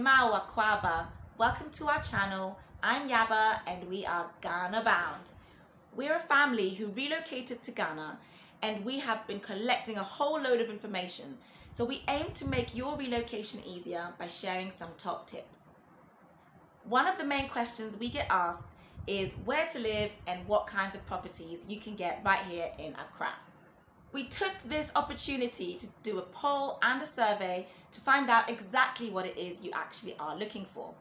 Mimawa Kwaba. Welcome to our channel. I'm Yaba and we are Ghana bound. We're a family who relocated to Ghana and we have been collecting a whole load of information. So we aim to make your relocation easier by sharing some top tips. One of the main questions we get asked is where to live and what kinds of properties you can get right here in Accra. We took this opportunity to do a poll and a survey to find out exactly what it is you actually are looking for.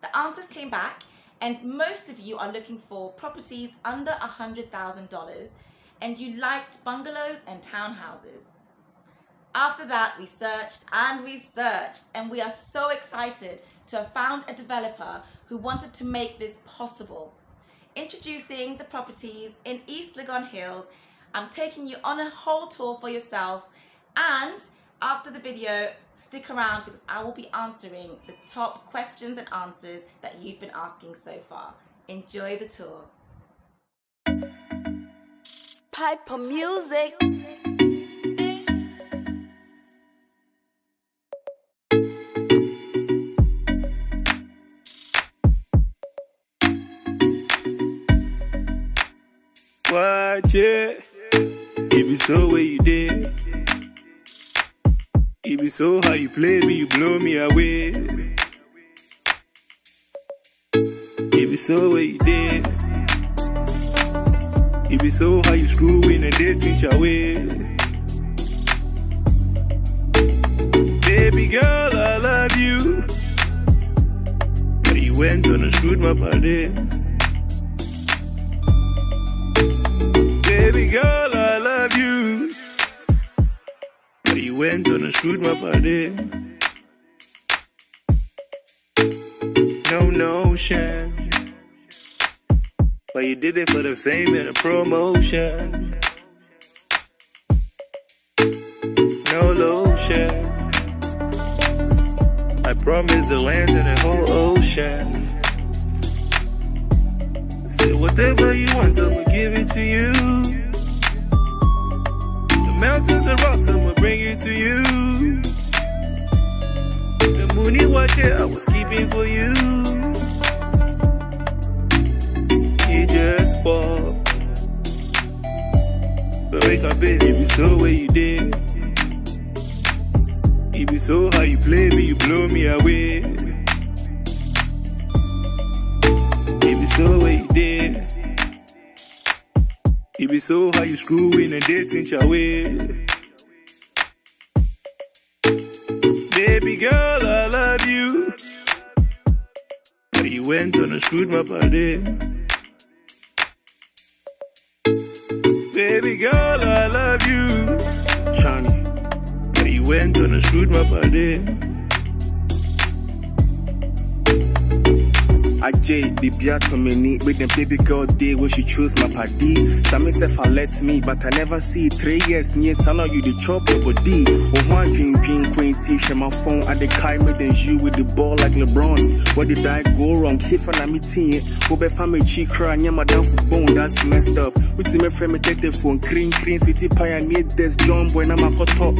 The answers came back and most of you are looking for properties under $100,000 and you liked bungalows and townhouses. After that, we searched and we searched, and we are so excited to have found a developer who wanted to make this possible. Introducing the properties in East Legon Hills, I'm taking you on a whole tour for yourself. And after the video, stick around because I will be answering the top questions and answers that you've been asking so far. Enjoy the tour. Piper music. Watch it. It be so way you did. It be so how you play me, you blow me away. It be so way you did. It be so how you screw in and they teach away. Baby girl, I love you. But you went on and screwed my body. Baby girl, I went on and screwed my body. No notion. But you did it for the fame and the promotion. No lotion. I promise the land and the whole ocean. Say whatever you want, I'ma give it to you. Mountains and rocks, I'ma bring it to you. The moony watch it, I was keeping for you. He just bought. But make a bit, it be so way you did. It be so how you play me, you blow me away. It be so. It be so how you screw in and dating your way. Baby girl, I love you. But you went on and screwed my body. Baby girl, I love you. Johnny. But you went on and screwed my body. AJ, the beer to me need with them baby girl day where she choose my party. Some say for let me, but I never see three years near son of you the your body. Oh one dream dream queen T share my phone at the me than you with the ball like LeBron. What did I go wrong? If I'm meeting go be family cheek cry near my for bone, that's messed up. With my friend me take the phone, cream cream city pioneer this John boy na my top.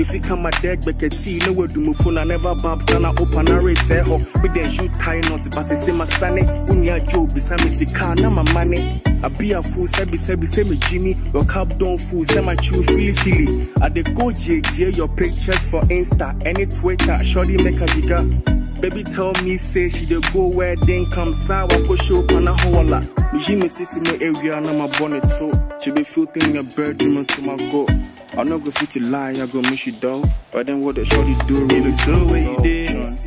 If you come my deck back at tea, no way do my phone, I never bump, son, I open a race, say ho. But then you tie not, but I say my sonny, eh, unya joe, beside me, see car, now my money. I be a fool, say, be say, me Jimmy, your cup don't fool, say my chew, feely, feely. I dey go JJ, your pictures for Insta, any Twitter, shorty make a jigga. Baby tell me say she dey go where then come sawa go show pana hola. Me ji me sisi me area na my bonnet too. She be filtering your bedroom to my go. I no go fit to lie, I go miss you though. But then what the shorty do really so way you did.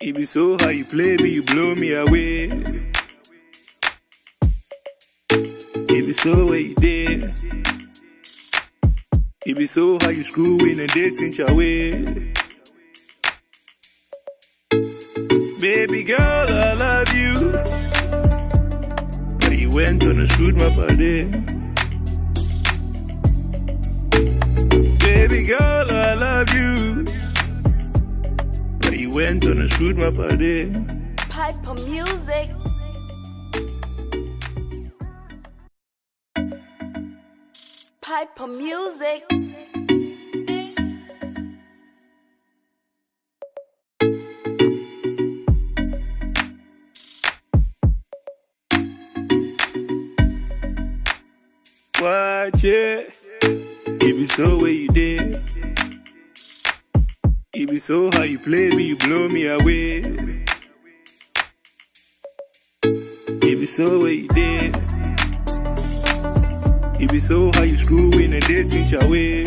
It be so how you play me, you blow me away. It be so way you did. It be so how you screw in and dating way. Baby girl, I love you. But you went on and shoot my body. went on and shoot, my body. Piper music. Piper music. Watch it. Give me so where you did. Be so how you play me, you blow me away. It be so what you did. It be so how you screw in and they teach away.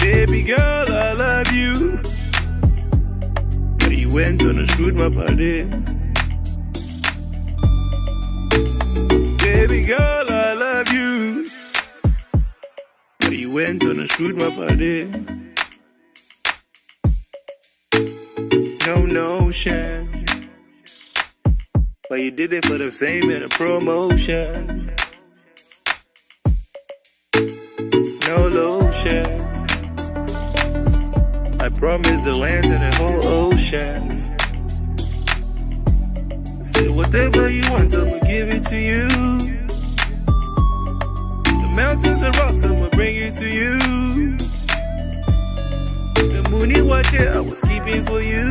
Baby girl, I love you. But you went on and screwed my body. Baby girl, went and screwed my body. No notion. But you did it for the fame and the promotion. No lotion. I promise the lands in the whole ocean. Say whatever you want, I'ma give it to you. Mountains and rocks, I'ma bring it to you. The moony watch it, I was keeping for you.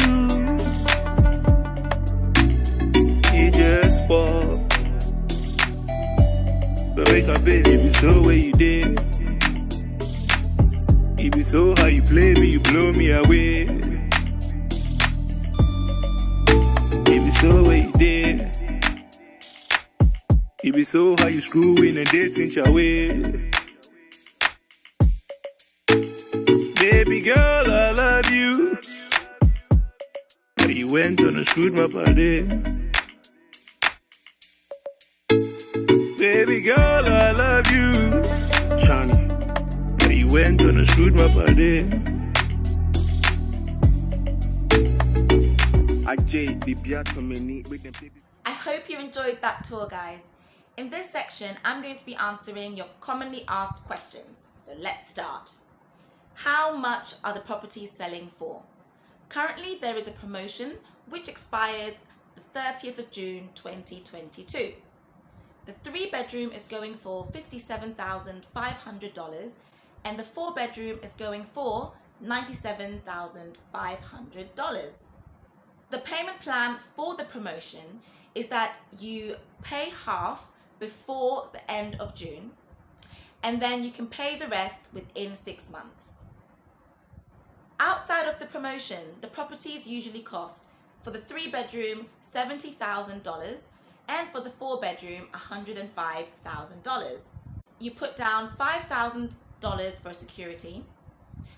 He just spoke. But wake up, baby, so where you did. It be so how you play me, you blow me away. It be so where you did. It be so how you screw in and dating your way. Eh? Baby girl, I love you. But you went on and screwed my body. Baby girl, I love you. Shani. But you went on and screwed my baby. I hope you enjoyed that tour, guys. In this section, I'm going to be answering your commonly asked questions. So let's start. How much are the properties selling for? Currently, there is a promotion which expires the 30th of June 2022. The three bedroom is going for $57,500 and the four bedroom is going for $97,500. The payment plan for the promotion is that you pay half before the end of June and then you can pay the rest within six months. Outside of the promotion, the properties usually cost for the three bedroom $70,000 and for the four bedroom $105,000. You put down $5,000 for security.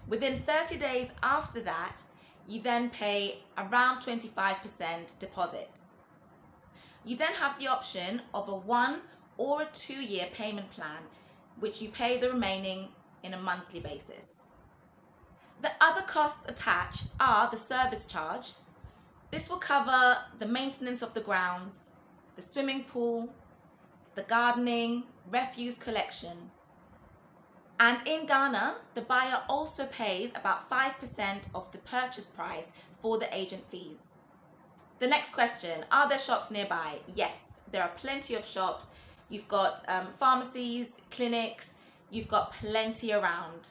Within 30 days after that, you then pay around 25% deposit. You then have the option of a one or a two year payment plan, which you pay the remaining in a monthly basis. The other costs attached are the service charge. This will cover the maintenance of the grounds, the swimming pool, the gardening, refuse collection. And in Ghana, the buyer also pays about 5% of the purchase price for the agent fees. The next question, are there shops nearby? Yes, there are plenty of shops. You've got um, pharmacies, clinics, you've got plenty around.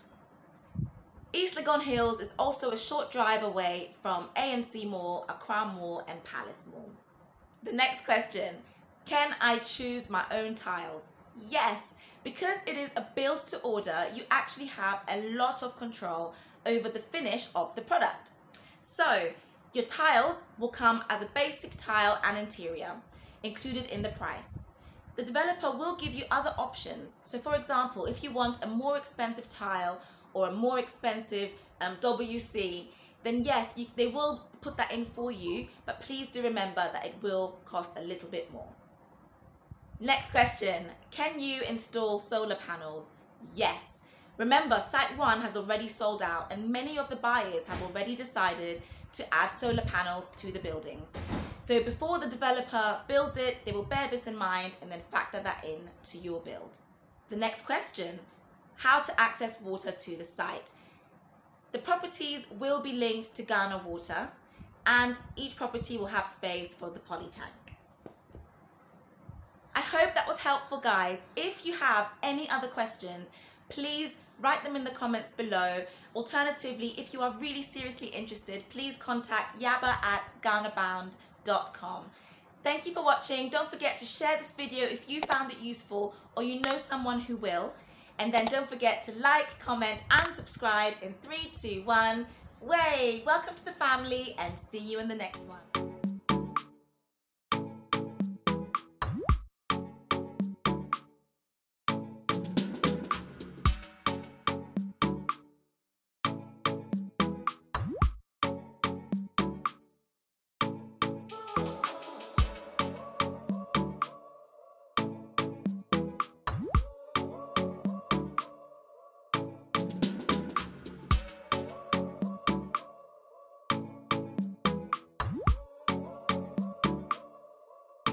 East Legon Hills is also a short drive away from ANC Mall, Accra Mall and Palace Mall. The next question, can I choose my own tiles? Yes, because it is a build to order, you actually have a lot of control over the finish of the product. So your tiles will come as a basic tile and interior included in the price. The developer will give you other options. So for example, if you want a more expensive tile or a more expensive um, WC, then yes, you, they will put that in for you, but please do remember that it will cost a little bit more. Next question, can you install solar panels? Yes. Remember, Site 1 has already sold out and many of the buyers have already decided to add solar panels to the buildings. So before the developer builds it, they will bear this in mind and then factor that in to your build. The next question, how to access water to the site. The properties will be linked to Ghana Water and each property will have space for the poly tank. I hope that was helpful guys. If you have any other questions, please write them in the comments below. Alternatively, if you are really seriously interested, please contact yaba at ghanabound.com. Thank you for watching. Don't forget to share this video if you found it useful or you know someone who will. And then don't forget to like, comment, and subscribe in three, two, one. Way! Welcome to the family and see you in the next one.